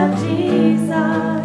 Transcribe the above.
of Jesus.